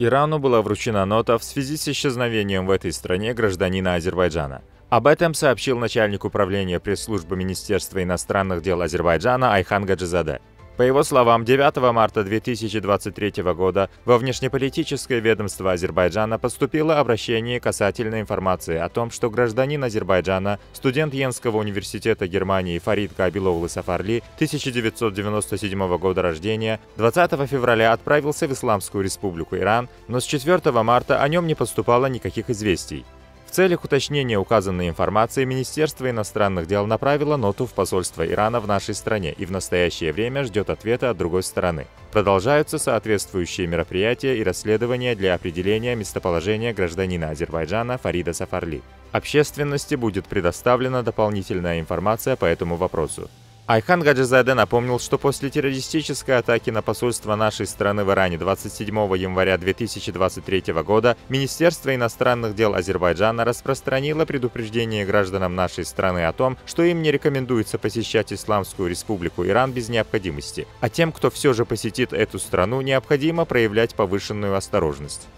Ирану была вручена нота в связи с исчезновением в этой стране гражданина Азербайджана. Об этом сообщил начальник управления пресс-службы Министерства иностранных дел Азербайджана Айхан Гаджизаде. По его словам, 9 марта 2023 года во внешнеполитическое ведомство Азербайджана поступило обращение касательно информации о том, что гражданин Азербайджана, студент Йенского университета Германии Фарид Кабилоглы Сафарли, 1997 года рождения, 20 февраля отправился в Исламскую республику Иран, но с 4 марта о нем не поступало никаких известий. В целях уточнения указанной информации Министерство иностранных дел направило ноту в посольство Ирана в нашей стране и в настоящее время ждет ответа от другой стороны. Продолжаются соответствующие мероприятия и расследования для определения местоположения гражданина Азербайджана Фарида Сафарли. Общественности будет предоставлена дополнительная информация по этому вопросу. Айхан Гаджизаде напомнил, что после террористической атаки на посольство нашей страны в Иране 27 января 2023 года Министерство иностранных дел Азербайджана распространило предупреждение гражданам нашей страны о том, что им не рекомендуется посещать Исламскую республику Иран без необходимости, а тем, кто все же посетит эту страну, необходимо проявлять повышенную осторожность.